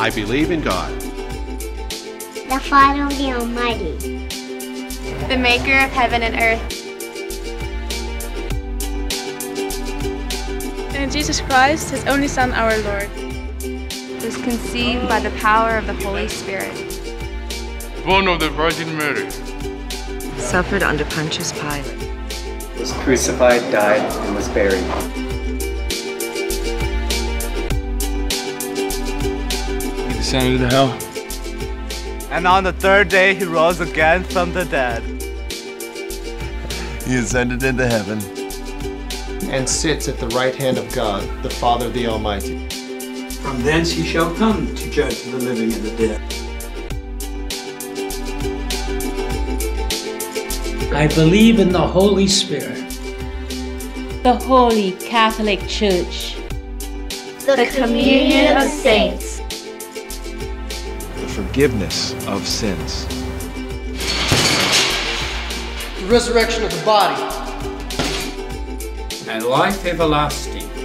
I believe in God, the Father of the Almighty, the maker of heaven and earth, and Jesus Christ, his only Son, our Lord, was conceived by the power of the Holy Spirit, born of the Virgin Mary, suffered under Pontius Pilate, was crucified, died, and was buried. Descended to hell. And on the third day he rose again from the dead. He ascended into heaven and sits at the right hand of God, the Father the Almighty. From thence he shall come to judge the living and the dead. I believe in the Holy Spirit, the Holy Catholic Church, the, the communion of saints, the forgiveness of sins, the resurrection of the body, and life everlasting.